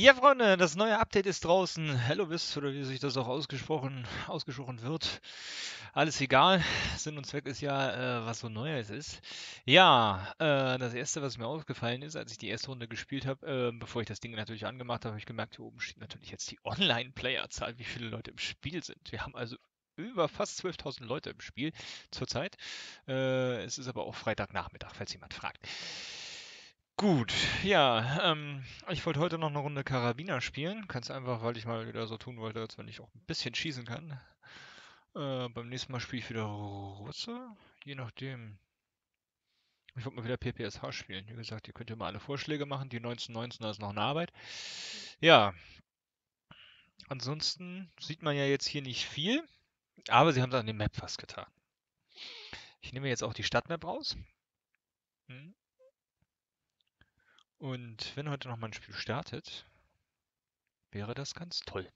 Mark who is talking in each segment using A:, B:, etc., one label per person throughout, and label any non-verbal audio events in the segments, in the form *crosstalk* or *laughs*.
A: Ja, Freunde, das neue Update ist draußen. Hellovis, oder wie sich das auch ausgesprochen, ausgesprochen wird. Alles egal. Sinn und Zweck ist ja, äh, was so Neues ist. Ja, äh, das erste, was mir aufgefallen ist, als ich die erste Runde gespielt habe, äh, bevor ich das Ding natürlich angemacht habe, habe ich gemerkt, hier oben steht natürlich jetzt die Online-Player-Zahl, wie viele Leute im Spiel sind. Wir haben also über fast 12.000 Leute im Spiel zurzeit. Äh, es ist aber auch Freitagnachmittag, falls jemand fragt. Gut, ja, ähm, ich wollte heute noch eine Runde Karabiner spielen. Ganz einfach, weil ich mal wieder so tun wollte, als wenn ich auch ein bisschen schießen kann. Äh, beim nächsten Mal spiele ich wieder Russe, je nachdem. Ich wollte mal wieder PPSH spielen. Wie gesagt, ihr könnt ja mal alle Vorschläge machen. Die 1919, da ist noch eine Arbeit. Ja, ansonsten sieht man ja jetzt hier nicht viel. Aber sie haben es an dem Map fast getan. Ich nehme jetzt auch die Stadtmap raus. Hm. Und wenn heute noch mal ein Spiel startet, wäre das ganz toll.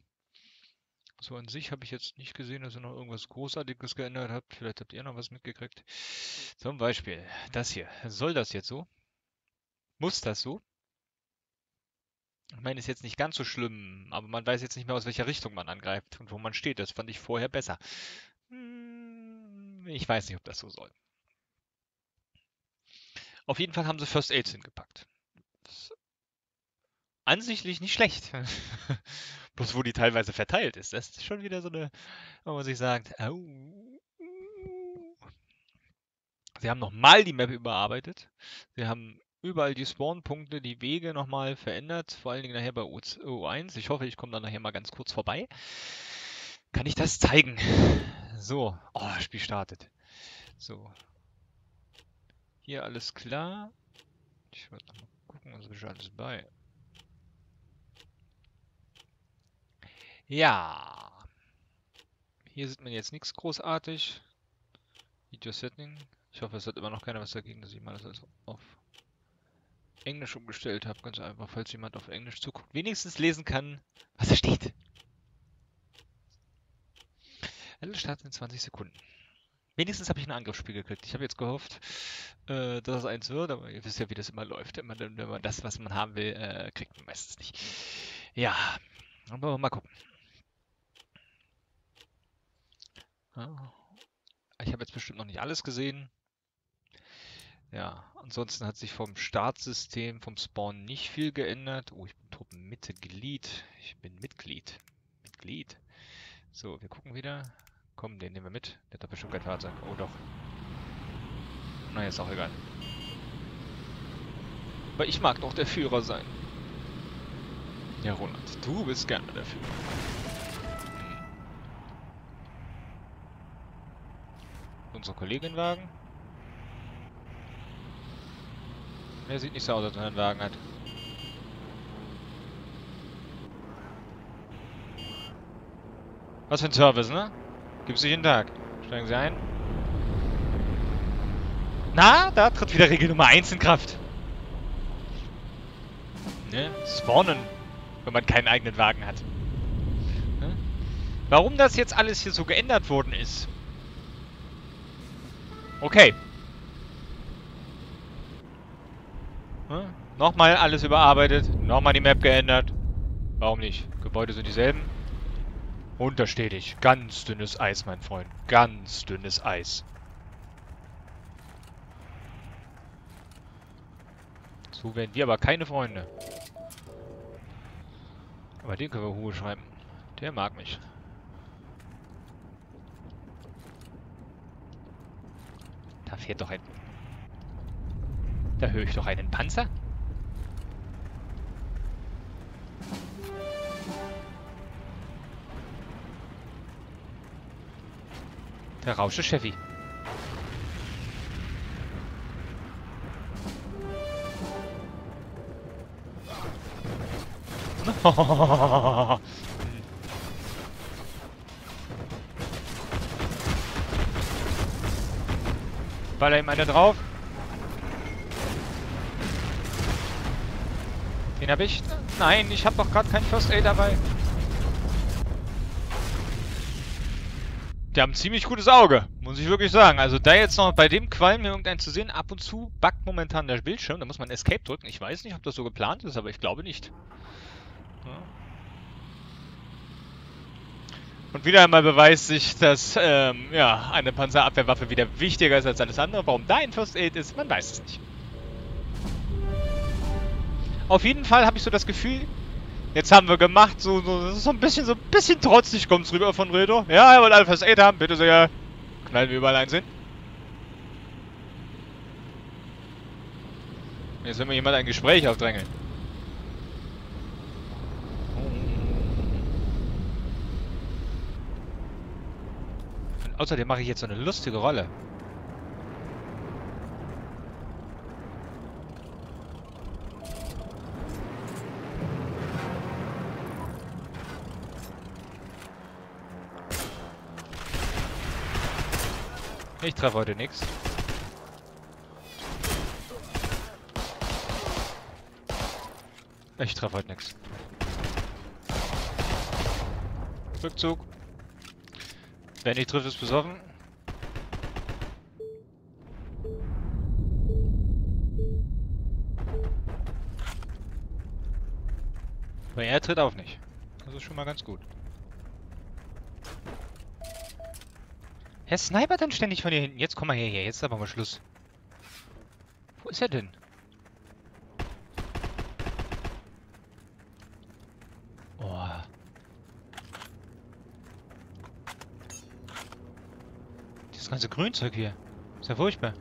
A: So an sich habe ich jetzt nicht gesehen, dass ihr noch irgendwas Großartiges geändert habt. Vielleicht habt ihr noch was mitgekriegt. Zum Beispiel das hier. Soll das jetzt so? Muss das so? Ich meine, ist jetzt nicht ganz so schlimm, aber man weiß jetzt nicht mehr, aus welcher Richtung man angreift und wo man steht. Das fand ich vorher besser. Hm, ich weiß nicht, ob das so soll. Auf jeden Fall haben sie First Aids hingepackt. Ansichtlich nicht schlecht. *laughs* Bloß wo die teilweise verteilt ist. Das ist schon wieder so eine, wo man sich sagt, au. Sie haben nochmal die Map überarbeitet. Sie haben überall die Spawn-Punkte, die Wege nochmal verändert, vor allen Dingen nachher bei O1. Ich hoffe, ich komme dann nachher mal ganz kurz vorbei. Kann ich das zeigen? So, oh, das Spiel startet. So. Hier alles klar. Ich werde mal gucken, was ist alles bei. Ja. Hier sieht man jetzt nichts großartig. Video Setting. Ich hoffe, es hat immer noch keiner was dagegen, dass ich mal das alles auf Englisch umgestellt habe. Ganz einfach, falls jemand auf Englisch zuguckt, wenigstens lesen kann, was da steht. Alle starten in 20 Sekunden. Wenigstens habe ich ein Angriffsspiel gekriegt. Ich habe jetzt gehofft, äh, dass es eins wird, aber ihr wisst ja, wie das immer läuft. Immer, wenn man das, was man haben will, äh, kriegt man meistens nicht. Ja, aber mal gucken. Ich habe jetzt bestimmt noch nicht alles gesehen. Ja, ansonsten hat sich vom Startsystem, vom Spawn nicht viel geändert. Oh, ich bin Truppenmitglied. Ich bin Mitglied. Mitglied. So, wir gucken wieder. Komm, den nehmen wir mit. Der hat doch bestimmt kein Fahrzeug. Oh doch. Naja, ist auch egal. Aber ich mag doch der Führer sein. Ja, Roland, du bist gerne der Führer. Hm. Unsere Kollegin Wagen. Er sieht nicht so aus, als wenn er einen Wagen hat. Was für ein Service, ne? Gibt's nicht jeden Tag. Steigen Sie ein. Na, da tritt wieder Regel Nummer 1 in Kraft. Ne? Spawnen, wenn man keinen eigenen Wagen hat. Ne? Warum das jetzt alles hier so geändert worden ist. Okay. Ne? Nochmal alles überarbeitet, nochmal die Map geändert. Warum nicht? Gebäude sind dieselben. Unterstetig. Ganz dünnes Eis, mein Freund. Ganz dünnes Eis. So werden wir aber keine Freunde. Aber den können wir Hugo schreiben. Der mag mich. Da fährt doch ein... Da höre ich doch einen Panzer. Der Rausche Chevy. *laughs* Baller ihm einer drauf. Den hab ich. Nein, ich hab doch gerade kein First Aid dabei. die haben ein ziemlich gutes Auge, muss ich wirklich sagen. Also da jetzt noch bei dem Qualm irgendeinen zu sehen, ab und zu backt momentan der Bildschirm. Da muss man Escape drücken. Ich weiß nicht, ob das so geplant ist, aber ich glaube nicht. Und wieder einmal beweist sich, dass ähm, ja, eine Panzerabwehrwaffe wieder wichtiger ist als alles andere. Warum da ein First Aid ist, man weiß es nicht. Auf jeden Fall habe ich so das Gefühl, jetzt haben wir gemacht, so, so, so ein bisschen, so ein bisschen trotzig kommt es rüber von Redo. Ja, er wollte alle First Aid haben, bitte sehr. Knallen wir überall einsehen. Jetzt will mir jemand ein Gespräch aufdrängeln. Und außerdem mache ich jetzt so eine lustige Rolle. Treffe heute nichts. Ich treffe heute nichts. Rückzug. Wer nicht trifft, ist besoffen. Aber er tritt auch nicht. Das ist schon mal ganz gut. Er snipert dann ständig von hier hinten. Jetzt komm mal her, Jetzt ist aber mal Schluss. Wo ist er denn? ganze Grünzeug hier. Ist ja furchtbar.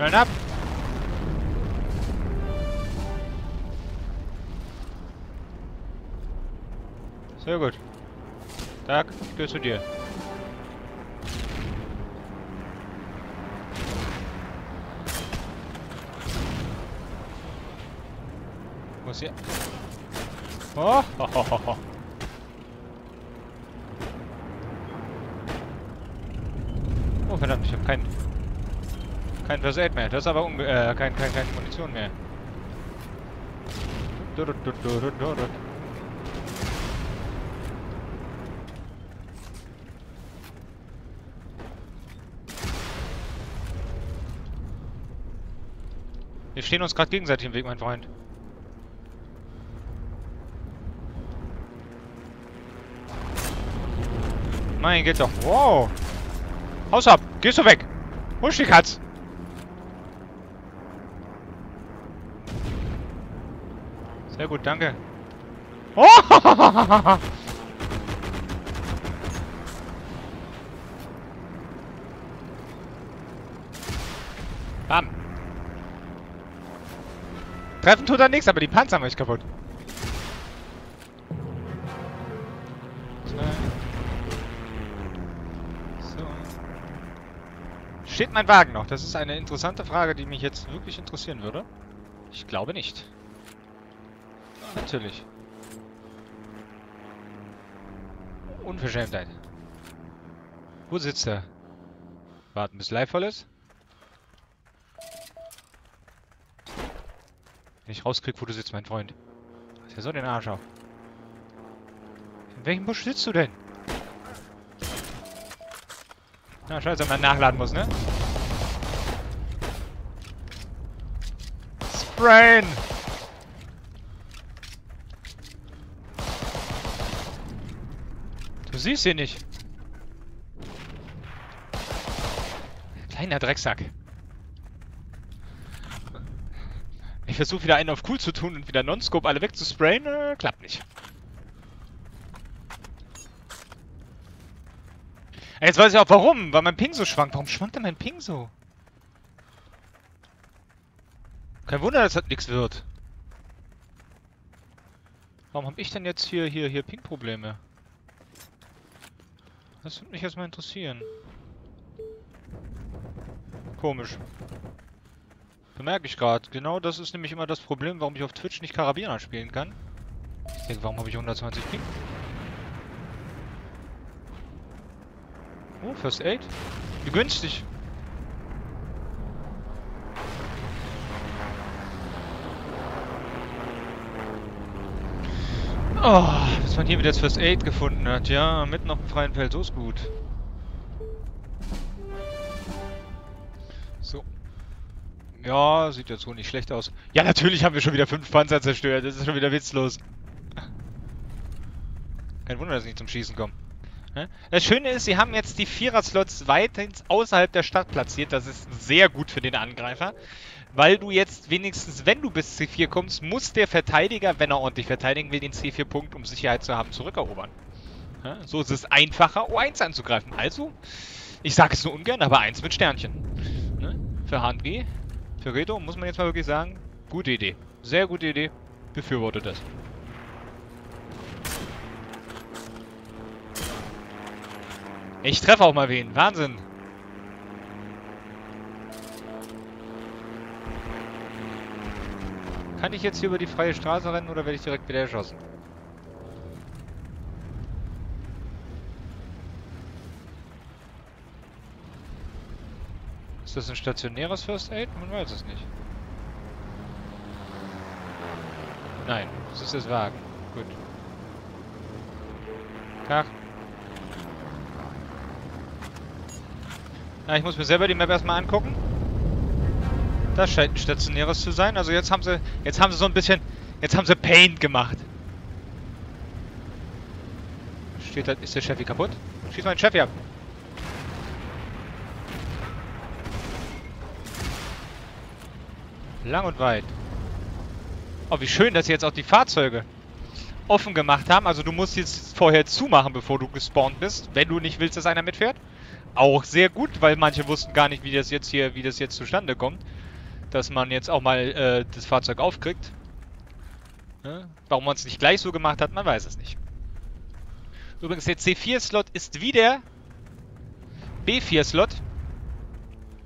A: Schnell ab! Sehr gut. Gehöre zu dir. Ist hier? Oh, ho, ho, ho, ho. oh verdammt, ich habe kein kein First mehr. Das ist aber unge äh, kein, kein, keine Munition mehr. Du, du, du, du, du, du. Wir stehen uns gerade gegenseitig im Weg, mein Freund. Mein geht doch. Wow. Haus ab. Gehst du weg. Husch die Katz. Sehr gut, danke. Oh! *laughs* Treffen tut er nichts, aber die Panzer haben euch kaputt. So. Steht mein Wagen noch? Das ist eine interessante Frage, die mich jetzt wirklich interessieren würde. Ich glaube nicht. Natürlich. Unverschämtheit. Wo sitzt er? Warten bis live voll ist? Wenn ich rauskrieg, wo du sitzt, mein Freund. Was ja so den Arsch auf. In welchem Busch sitzt du denn? Na, scheiße, man nachladen muss, ne? Sprain! Du siehst ihn nicht. Kleiner Drecksack. Ich versuche wieder einen auf cool zu tun und wieder nonscope alle wegzusprayen. Äh, klappt nicht. Jetzt weiß ich auch warum, weil mein Ping so schwankt. Warum schwankt denn mein Ping so? Kein Wunder, dass das nichts wird. Warum habe ich denn jetzt hier, hier, hier Ping-Probleme? Das würde mich erstmal interessieren. Komisch. Bemerke ich gerade. Genau das ist nämlich immer das Problem, warum ich auf Twitch nicht Karabiner spielen kann. Ich denke, warum habe ich 120 Ping? Oh, First Aid. Wie günstig. Oh, dass man hier wieder das First Aid gefunden hat. Ja, mitten auf dem freien Feld, so ist gut. Ja, sieht jetzt so nicht schlecht aus. Ja, natürlich haben wir schon wieder fünf Panzer zerstört. Das ist schon wieder witzlos. Kein Wunder, dass sie nicht zum Schießen kommen. Das Schöne ist, sie haben jetzt die Vierer-Slots weiterhin außerhalb der Stadt platziert. Das ist sehr gut für den Angreifer. Weil du jetzt wenigstens, wenn du bis C4 kommst, muss der Verteidiger, wenn er ordentlich verteidigen will, den C4-Punkt, um Sicherheit zu haben, zurückerobern. So ist es einfacher, O1 anzugreifen. Also, ich sage es nur ungern, aber 1 mit Sternchen. Ne? Für HNG, für Reto, muss man jetzt mal wirklich sagen, gute Idee. Sehr gute Idee. Befürworte das. Ich treffe auch mal wen. Wahnsinn. Kann ich jetzt hier über die freie Straße rennen oder werde ich direkt wieder erschossen? Ist das ein stationäres First Aid? Man weiß es nicht. Nein, das ist das Wagen. Gut. Tag. Ja, ich muss mir selber die Map erstmal angucken. Das scheint ein stationäres zu sein. Also jetzt haben sie, jetzt haben sie so ein bisschen, jetzt haben sie Paint gemacht. Steht da, ist der Chefy kaputt? Schieß mal den Chefy ab. Lang und weit. Oh, wie schön, dass sie jetzt auch die Fahrzeuge offen gemacht haben. Also du musst jetzt vorher zumachen, bevor du gespawnt bist, wenn du nicht willst, dass einer mitfährt. Auch sehr gut, weil manche wussten gar nicht, wie das jetzt hier, wie das jetzt zustande kommt dass man jetzt auch mal äh, das Fahrzeug aufkriegt. Ja? Warum man es nicht gleich so gemacht hat, man weiß es nicht. Übrigens, der C4-Slot ist wieder B4-Slot.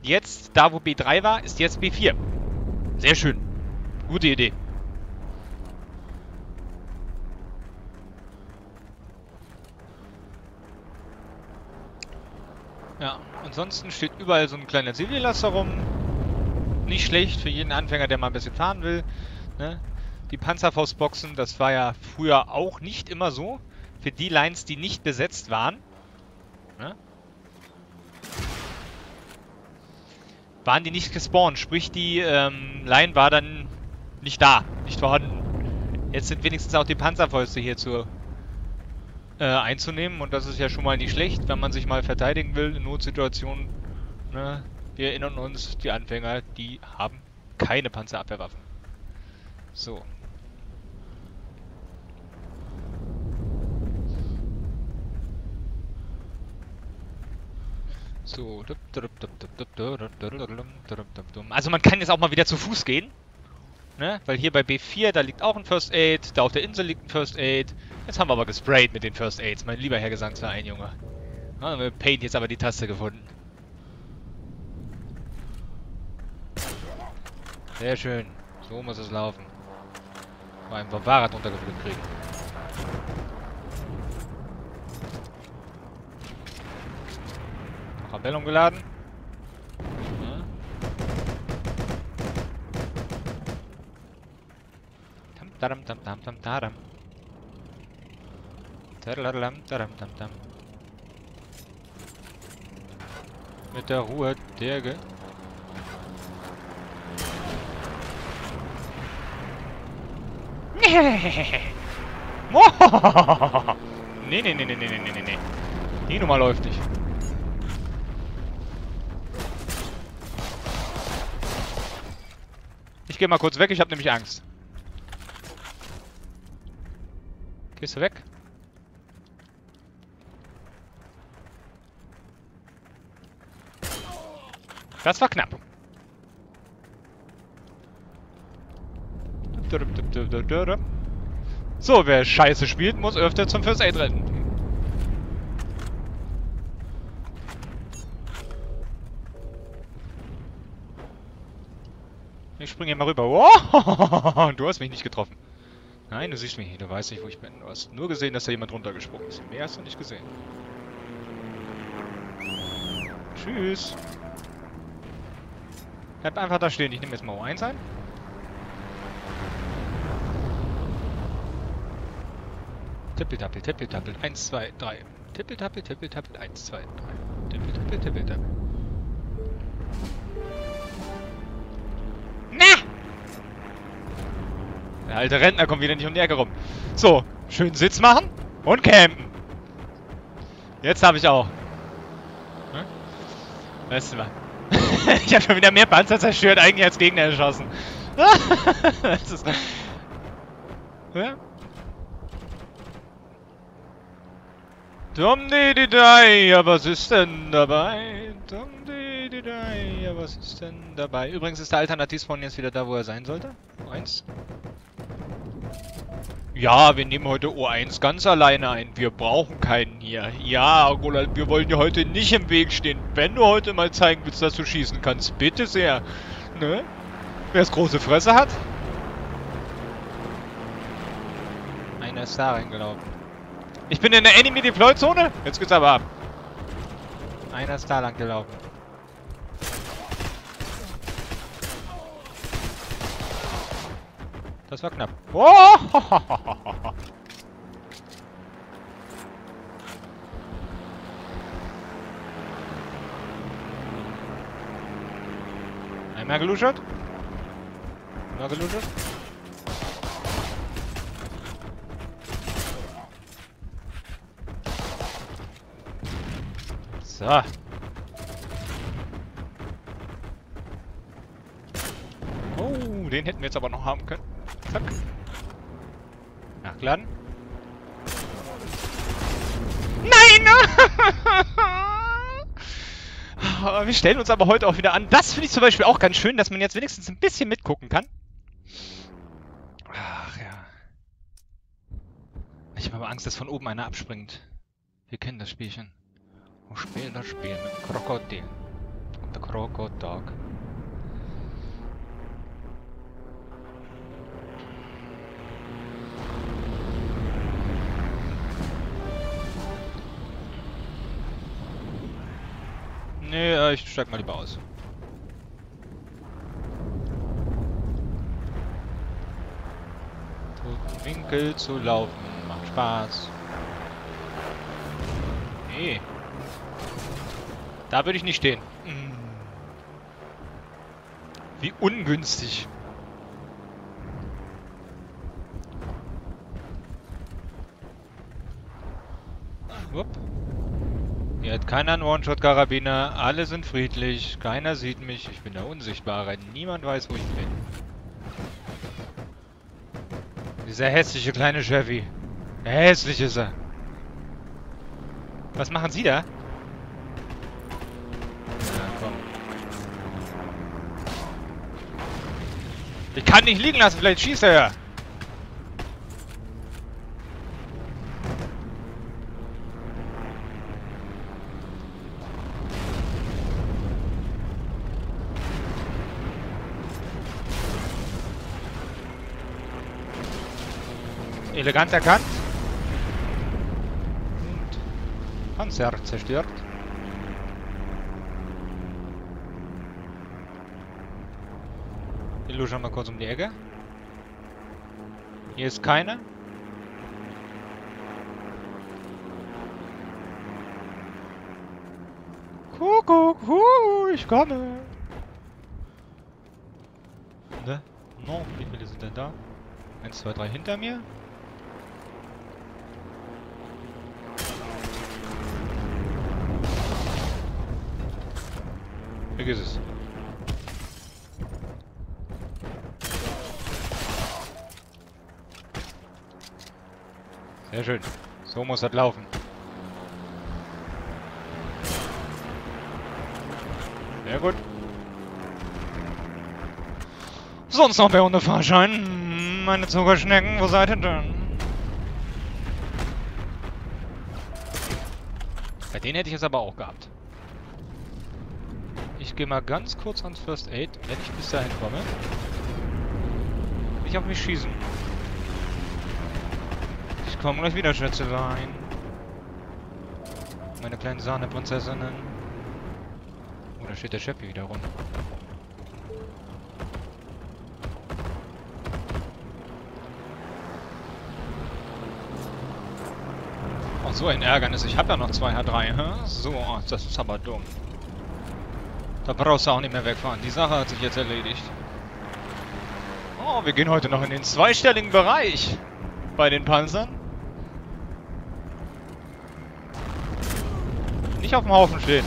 A: Jetzt, da wo B3 war, ist jetzt B4. Sehr schön. Gute Idee. Ja, ansonsten steht überall so ein kleiner Zivillaster rum nicht schlecht für jeden Anfänger, der mal ein bisschen fahren will. Ne? Die Panzerfaustboxen, das war ja früher auch nicht immer so. Für die Lines, die nicht besetzt waren. Ne? Waren die nicht gespawnt. Sprich, die ähm, Line war dann nicht da, nicht vorhanden. Jetzt sind wenigstens auch die Panzerfäuste hier zu, äh, einzunehmen. Und das ist ja schon mal nicht schlecht, wenn man sich mal verteidigen will in Notsituationen. Ne? Wir erinnern uns, die Anfänger, die haben keine Panzerabwehrwaffen. So. So. Also man kann jetzt auch mal wieder zu Fuß gehen. Ne? Weil hier bei B4, da liegt auch ein First Aid, da auf der Insel liegt ein First Aid. Jetzt haben wir aber gesprayt mit den First Aids, mein lieber Herr Gesangsverein, Junge. Ja, haben wir Paint jetzt aber die Taste gefunden. Sehr schön. So muss es laufen. Mal ein Fahrrad untergeflügt kriegen. Noch Appell umgeladen. Ja. Tam taram tam tam tam taram. Tadalalam taram tam tam. Mit der Ruhe der Ge *laughs* nee, nee, nee, nee, nee, nee, nee, nee. Die Nummer läuft nicht. Ich gehe mal kurz weg, ich habe nämlich Angst. Gehst du weg? Das war knapp. So, wer Scheiße spielt, muss öfter zum First Aid rennen. Springe hier mal rüber. Oh, du hast mich nicht getroffen. Nein, du siehst mich nicht. Du weißt nicht, wo ich bin. Du hast nur gesehen, dass da jemand runtergesprungen ist. Mehr hast du nicht gesehen. Tschüss. Bleib einfach da stehen. Ich nehme jetzt mal O1 ein. Tippeltappel, tippeltappel. 1, 2, 3. Tippeltappel, tippeltappel. 1, 2, 3. Tippeltappel, tippeltappel. Der alte Rentner kommt wieder nicht um die Ecke rum. So, schön Sitz machen und campen. Jetzt habe ich auch. Hm? Weißt du mal. *laughs* ich habe schon wieder mehr Panzer zerstört eigentlich als Gegner erschossen. *laughs* das ist... Ja? Dum di di dai, ja was ist denn dabei? Dum di di dai, ja was ist denn dabei? Übrigens ist der Alternativspawn jetzt wieder da, wo er sein sollte. Eins. Ja, wir nehmen heute O1 ganz alleine ein. Wir brauchen keinen hier. Ja, Roland, wir wollen dir heute nicht im Weg stehen. Wenn du heute mal zeigen willst, dass du schießen kannst, bitte sehr. Ne? Wer es große Fresse hat? Einer ist da reingelaufen. Ich bin in der Enemy Deploy Zone. Jetzt geht's aber ab. Einer ist da lang gelaufen. Das war knapp. Oh! Einmal geluschert. Einmal geluschert. So. Oh, den hätten wir jetzt aber noch haben können. Zack. Nachladen. Nein! *laughs* wir stellen uns aber heute auch wieder an. Das finde ich zum Beispiel auch ganz schön, dass man jetzt wenigstens ein bisschen mitgucken kann. Ach ja. Ich habe aber Angst, dass von oben einer abspringt. Wir kennen das Spielchen. Und spielen das Spiel mit Krokodil. Und der Krokodil. Nee, äh, ich steig mal lieber aus. Winkel zu laufen macht Spaß. Nee. Da würde ich nicht stehen. Hm. Wie ungünstig. Wupp. Hier hat keiner einen One-Shot-Karabiner. Alle sind friedlich. Keiner sieht mich. Ich bin der Unsichtbare. Niemand weiß, wo ich bin. Dieser hässliche kleine Chevy. Hässlich ist er. Was machen Sie da? Ich kann nicht liegen lassen, vielleicht schießt er ja. Elegant erkannt. Und Panzer zerstört. Ich lusche mal kurz um die Ecke. Hier ist keiner. Kuckuck, hu, ich komme. Ne? No, wie viele sind denn da? Eins, zwei, drei hinter mir. Vergiss es. Sehr schön. So muss das laufen. Sehr gut. Sonst noch wer ohne Fahrschein? Meine Zuckerschnecken, wo seid ihr denn? Bei denen hätte ich es aber auch gehabt. Ich gehe mal ganz kurz ans First Aid, wenn ich bis dahin komme. Nicht auf mich schießen kommen gleich wieder Schätzelein. Meine kleinen Sahneprinzessinnen. Oh, da steht der Chef wieder rum. so ein Ärgernis. Ich habe ja noch zwei H3. Hä? So, oh, das ist aber dumm. Da brauchst du auch nicht mehr wegfahren. Die Sache hat sich jetzt erledigt. Oh, wir gehen heute noch in den zweistelligen Bereich. Bei den Panzern. Nicht auf dem Haufen stehen.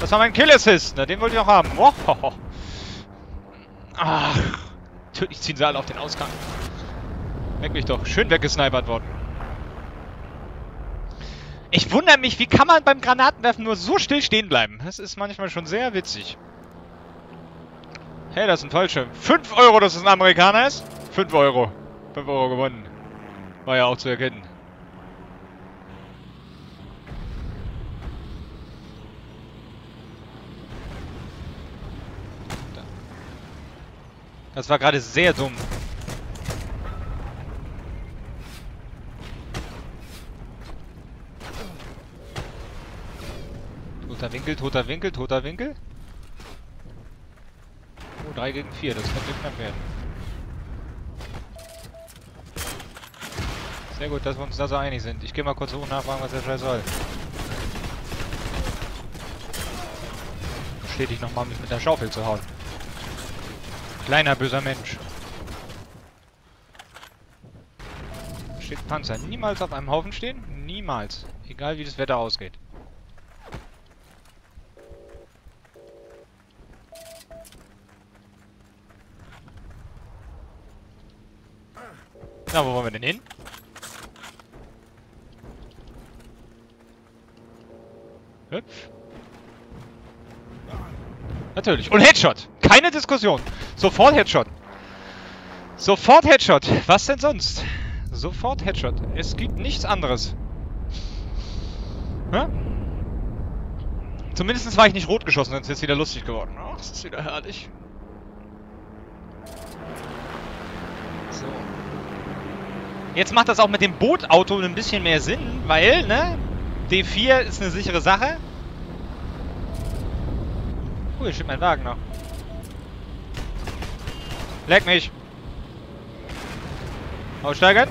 A: Das war mein Kill-Assist. Na, den wollte ich auch haben. Oh, Ach. Natürlich ziehen sie alle auf den Ausgang. Merk mich doch. Schön weggesnipert worden. Ich wundere mich, wie kann man beim Granatenwerfen nur so still stehen bleiben? Das ist manchmal schon sehr witzig. Hey, das ist ein Fallschirm. 5 Euro, dass es ein Amerikaner ist? 5 Euro. 5 Euro gewonnen. War ja auch zu erkennen. Das war gerade sehr dumm. Toter Winkel, toter Winkel, toter Winkel. Oh, 3 gegen 4, das könnte knapp werden. Sehr gut, dass wir uns da so einig sind. Ich gehe mal kurz hoch nachfragen, was der Scheiß soll. Bestätigt nochmal, mich mit der Schaufel zu hauen. Kleiner böser Mensch. Steht Panzer. Niemals auf einem Haufen stehen? Niemals. Egal wie das Wetter ausgeht. Na, wo wollen wir denn hin? Hüpf. Natürlich. Und Headshot. Keine Diskussion. Sofort Headshot. Sofort Headshot. Was denn sonst? Sofort Headshot. Es gibt nichts anderes. Ja? Zumindest war ich nicht rot geschossen, sonst ist es wieder lustig geworden. Ach, das ist wieder herrlich. So. Jetzt macht das auch mit dem Bootauto ein bisschen mehr Sinn, weil, ne? D4 ist eine sichere Sache. Oh, hier steht mein Wagen noch. Leck mich! Aussteigen!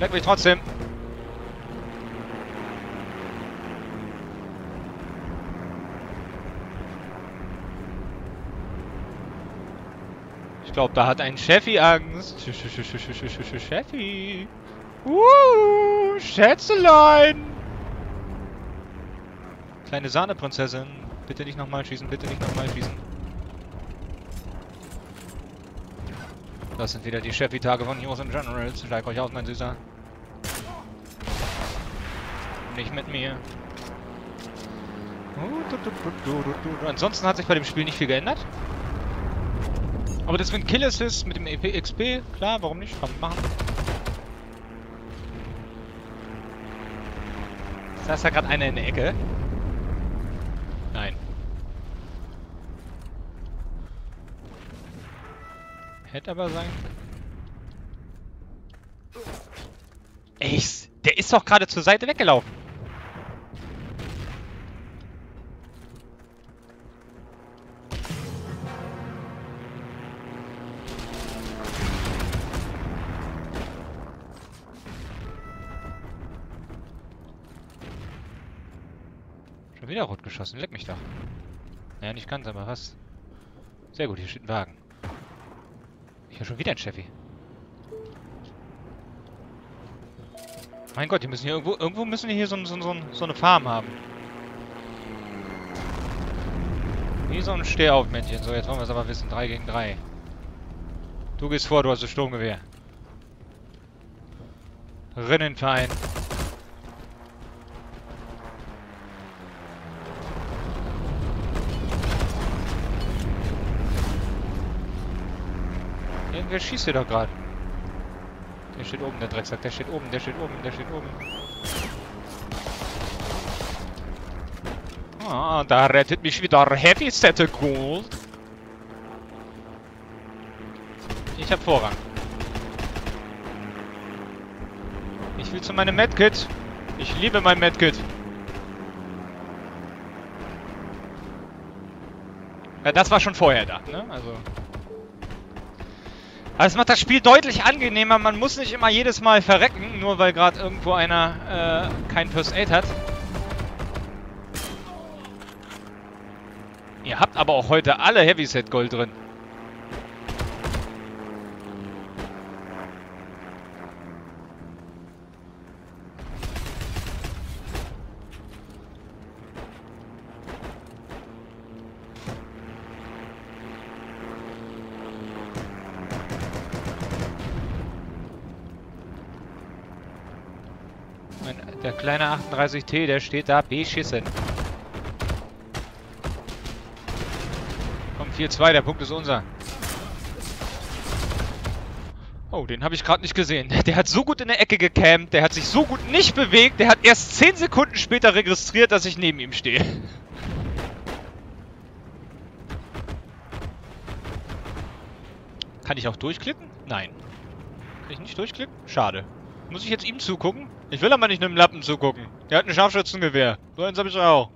A: Leck mich trotzdem! Glaube, da hat ein Chefi Angst. Chefi! Uh, Schätzelein! Kleine Sahneprinzessin. Bitte nicht nochmal schießen, bitte nicht nochmal schießen. Das sind wieder die Chefy-Tage von News and Generals. Steig euch aus, mein Süßer. Nicht mit mir. Ansonsten hat sich bei dem Spiel nicht viel geändert. Aber das mit Kill Assist mit dem XP, klar, warum nicht? Man machen. Da ist ja gerade einer in der Ecke. Nein. Hätte aber sein Ey, der ist doch gerade zur Seite weggelaufen. Geschossen. Leck mich doch. Naja, nicht ganz, aber was? Sehr gut, hier steht ein Wagen. Ich höre schon wieder ein Chevy. Mein Gott, die müssen hier irgendwo, irgendwo müssen wir hier so, so, so, so eine Farm haben. Wie so ein Stehaufmännchen. So, jetzt wollen wir es aber wissen. 3 gegen 3. Du gehst vor, du hast das Sturmgewehr. Rinnenverein. Wer schießt hier doch gerade? Der steht oben, der Drecksack. Der steht oben, der steht oben, der steht oben. Ah, da rettet mich wieder Heavy Set Gold. Ich hab Vorrang. Ich will zu meinem Medkit. Ich liebe mein Medkit. Ja, das war schon vorher da, ne? Also... Aber es macht das Spiel deutlich angenehmer. Man muss nicht immer jedes Mal verrecken, nur weil gerade irgendwo einer äh, kein First Aid hat. Ihr habt aber auch heute alle Heavyset Gold drin. Der kleine 38T, der steht da beschissen. Komm, 4-2, der Punkt ist unser. Oh, den habe ich gerade nicht gesehen. Der hat so gut in der Ecke gecampt, der hat sich so gut nicht bewegt, der hat erst 10 Sekunden später registriert, dass ich neben ihm stehe. Kann ich auch durchklicken? Nein. Kann ich nicht durchklicken? Schade. Muss ich jetzt ihm zugucken? Ich will aber nicht einem Lappen zugucken. Der hat ein Scharfschützengewehr. So eins hab ich auch.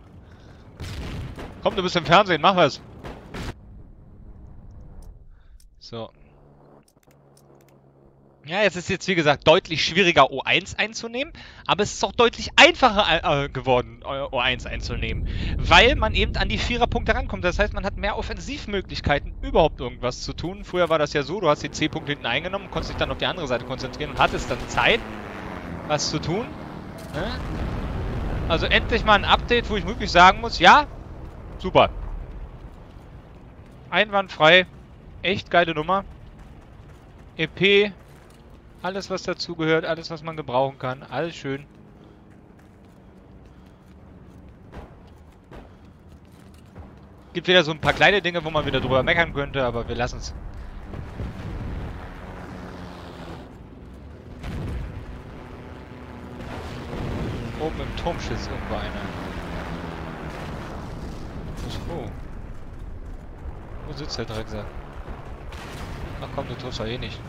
A: Komm, du bist im Fernsehen, mach was. So. Ja, es ist jetzt wie gesagt deutlich schwieriger O1 einzunehmen, aber es ist auch deutlich einfacher äh, geworden, O1 einzunehmen, weil man eben an die Viererpunkte rankommt. Das heißt, man hat mehr Offensivmöglichkeiten, überhaupt irgendwas zu tun. Früher war das ja so, du hast die C-Punkte hinten eingenommen, konntest dich dann auf die andere Seite konzentrieren und hattest dann Zeit, was zu tun. Ne? Also endlich mal ein Update, wo ich wirklich sagen muss, ja, super. Einwandfrei, echt geile Nummer. EP, alles was dazugehört, alles was man gebrauchen kann, alles schön. Gibt wieder so ein paar kleine Dinge, wo man wieder drüber meckern könnte, aber wir lassen es. Oben im Turmschiss irgendwo einer. Oh. Wo sitzt der Drecksack? Ach komm, du triffst doch eh nicht.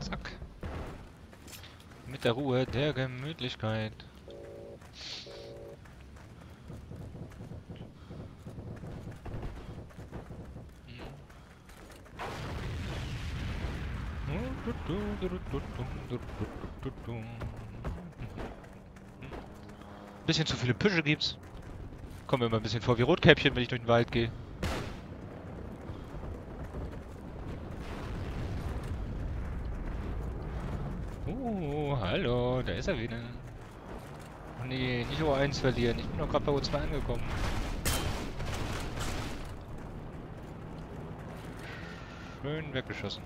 A: Zack. Mit der Ruhe der Gemütlichkeit. Bisschen zu viele Püsche gibt's. Kommen wir immer ein bisschen vor wie Rotkäppchen, wenn ich durch den Wald gehe. Oh, hallo, da ist er wieder. Oh nee, nicht O1 verlieren. Ich bin doch gerade bei O2 angekommen. Schön weggeschossen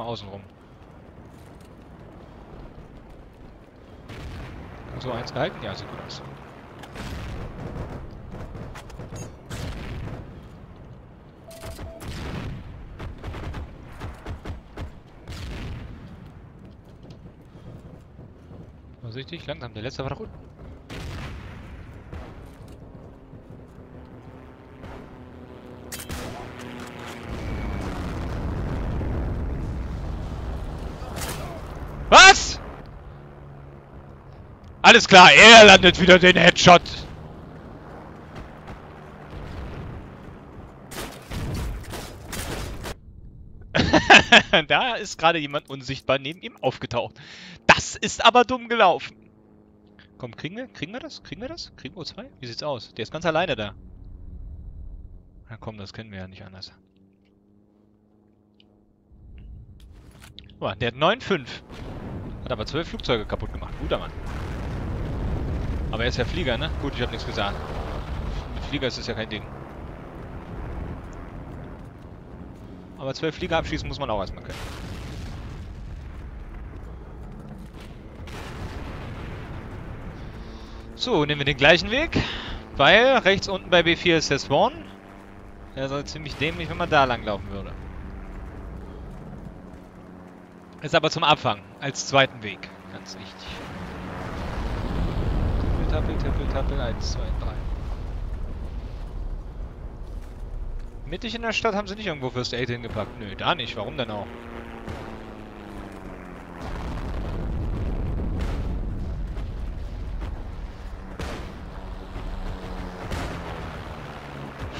A: mal außen rum. So eins gehalten? Ja, sieht gut aus. Vorsichtig, langsam. Der letzte war doch unten. Alles klar, er landet wieder den Headshot. *laughs* da ist gerade jemand unsichtbar neben ihm aufgetaucht. Das ist aber dumm gelaufen. Komm, kriegen wir, kriegen wir das? Kriegen wir das? Kriegen wir zwei? Wie sieht's aus? Der ist ganz alleine da. Na komm, das kennen wir ja nicht anders. Oh, der hat 9,5. Hat aber 12 Flugzeuge kaputt gemacht. Guter Mann. Aber er ist ja Flieger, ne? Gut, ich habe nichts gesagt. Mit Flieger ist es ja kein Ding. Aber zwölf Flieger abschießen muss man auch erstmal können. So, nehmen wir den gleichen Weg. Weil rechts unten bei B4 ist der Spawn. Er soll ziemlich dämlich, wenn man da lang laufen würde. Ist aber zum Abfangen, als zweiten Weg. Ganz wichtig. Tappel, Tappel, Tappel, 1, 2, 3. Mittig in der Stadt haben sie nicht irgendwo First Aid hingepackt. Nö, da nicht. Warum denn auch?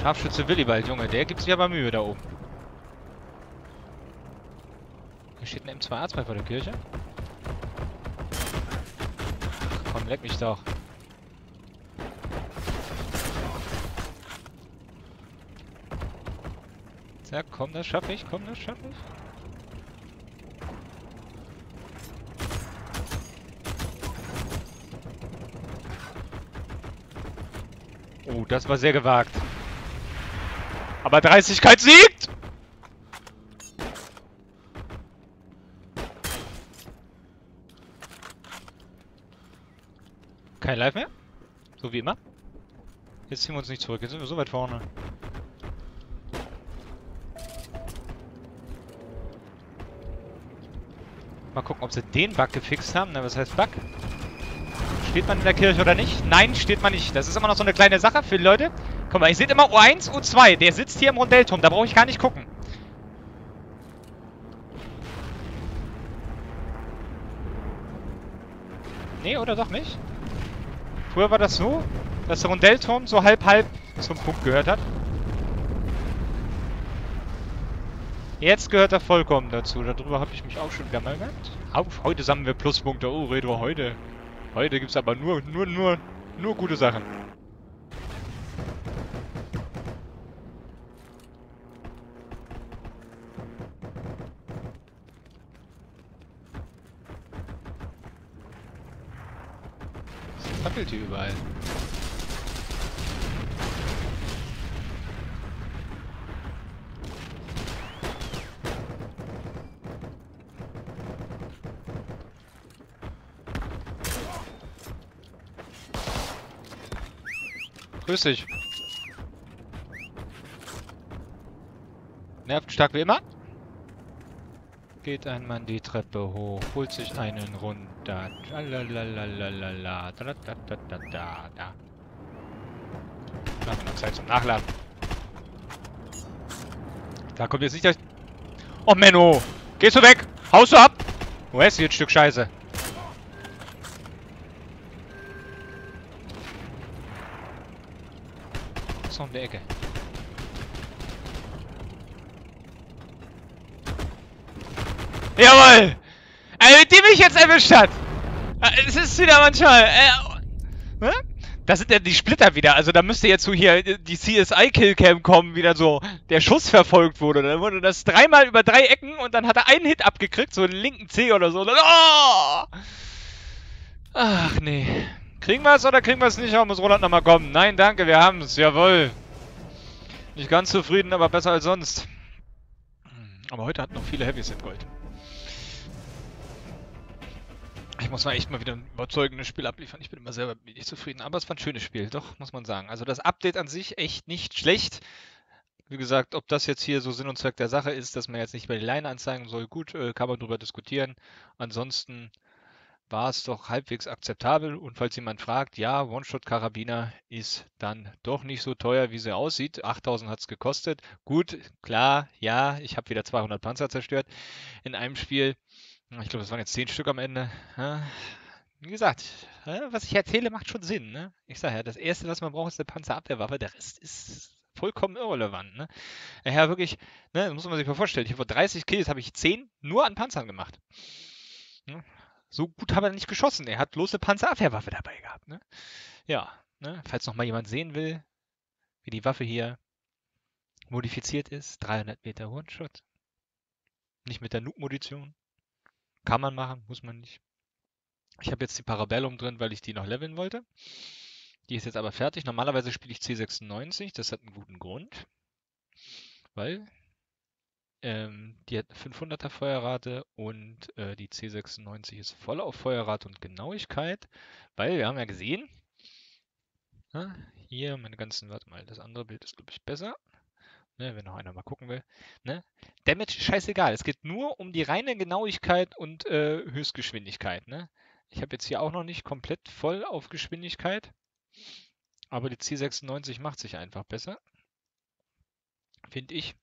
A: Scharfschütze Willibald, Junge, der gibt sich aber Mühe da oben. Hier steht ein M2A2 vor der Kirche. Komm, leck mich doch. Ja, komm, das schaffe ich, komm, das schaffe ich. Oh, das war sehr gewagt. Aber Dreistigkeit siegt! Kein Live mehr? So wie immer? Jetzt ziehen wir uns nicht zurück, jetzt sind wir so weit vorne. Mal gucken, ob sie den Bug gefixt haben. Na, was heißt Bug? Steht man in der Kirche oder nicht? Nein, steht man nicht. Das ist immer noch so eine kleine Sache für die Leute. Guck mal, ihr seht immer U1, U2. Der sitzt hier im Rondellturm. Da brauche ich gar nicht gucken. Nee, oder doch nicht? Früher war das so, dass der Rondellturm so halb-halb zum Punkt gehört hat. Jetzt gehört er vollkommen dazu. Darüber habe ich mich auch schon gemeldet. Auf, heute sammeln wir Pluspunkte. Oh, Retro, heute. Heute gibt es aber nur, nur, nur, nur gute Sachen. Was fackelt hier überall? Grüß dich. Nervt stark wie immer. Geht ein Mann die Treppe hoch, holt sich einen runter. Lalalala, da da da da da da. Haben noch Zeit zum Nachladen. Da kommt jetzt nicht das... Oh Menno! Gehst du weg! Haust du ab! Wo ist hier ein Stück Scheiße? Noch um die Ecke. Jawoll! Äh, die mich jetzt erwischt hat! Äh, es ist wieder manchmal. Äh? Da sind ja die Splitter wieder. Also da müsste jetzt so hier die CSI-Killcam kommen, wieder so der Schuss verfolgt wurde. Dann wurde das dreimal über drei Ecken und dann hat er einen Hit abgekriegt, so einen linken C oder so. Dann, oh! Ach nee. Kriegen wir es oder kriegen wir es nicht? Auch muss Roland nochmal kommen. Nein, danke, wir haben es. Jawohl. Nicht ganz zufrieden, aber besser als sonst. Aber heute hat noch viele Heavys in Gold. Ich muss mal echt mal wieder ein überzeugendes Spiel abliefern. Ich bin immer selber nicht zufrieden. Aber es war ein schönes Spiel, doch, muss man sagen. Also das Update an sich echt nicht schlecht. Wie gesagt, ob das jetzt hier so Sinn und Zweck der Sache ist, dass man jetzt nicht mehr die Line anzeigen soll, gut, äh, kann man drüber diskutieren. Ansonsten war es doch halbwegs akzeptabel. Und falls jemand fragt, ja, One-Shot-Karabiner ist dann doch nicht so teuer, wie sie aussieht. 8000 hat es gekostet. Gut, klar, ja, ich habe wieder 200 Panzer zerstört in einem Spiel. Ich glaube, das waren jetzt 10 Stück am Ende. Wie gesagt, was ich erzähle, macht schon Sinn. Ne? Ich sage ja, das Erste, was man braucht, ist eine Panzerabwehrwaffe. Der Rest ist vollkommen irrelevant. Ne? Ja, wirklich, ne, muss man sich mal vorstellen. Ich habe vor 30 Kills habe ich 10 nur an Panzern gemacht. So gut hat er nicht geschossen. Er hat bloße Panzerabwehrwaffe dabei gehabt. Ne? Ja, ne? falls noch mal jemand sehen will, wie die Waffe hier modifiziert ist. 300 Meter One-Shot. Nicht mit der Noob-Munition. Kann man machen, muss man nicht. Ich habe jetzt die Parabellum drin, weil ich die noch leveln wollte. Die ist jetzt aber fertig. Normalerweise spiele ich C96. Das hat einen guten Grund. Weil ähm, die hat 500er Feuerrate und äh, die C96 ist voll auf Feuerrate und Genauigkeit, weil wir haben ja gesehen, na, ne, hier meine ganzen, warte mal, das andere Bild ist glaube ich besser, ne, wenn noch einer mal gucken will. Ne? Damage scheißegal, es geht nur um die reine Genauigkeit und äh, Höchstgeschwindigkeit. Ne? Ich habe jetzt hier auch noch nicht komplett voll auf Geschwindigkeit, aber die C96 macht sich einfach besser, finde ich.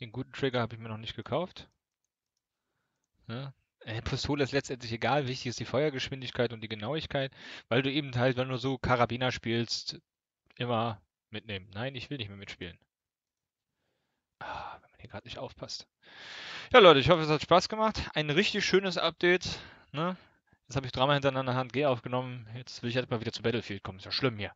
A: Den guten Trigger habe ich mir noch nicht gekauft. Ja. Äh, Pistole ist letztendlich egal, wichtig ist die Feuergeschwindigkeit und die Genauigkeit, weil du eben halt, wenn du so Karabiner spielst, immer mitnehmen. Nein, ich will nicht mehr mitspielen. Ah, wenn man hier gerade nicht aufpasst. Ja, Leute, ich hoffe, es hat Spaß gemacht. Ein richtig schönes Update. Ne? Jetzt habe ich dreimal hintereinander HG aufgenommen. Jetzt will ich halt mal wieder zu Battlefield kommen. Ist ja schlimm hier.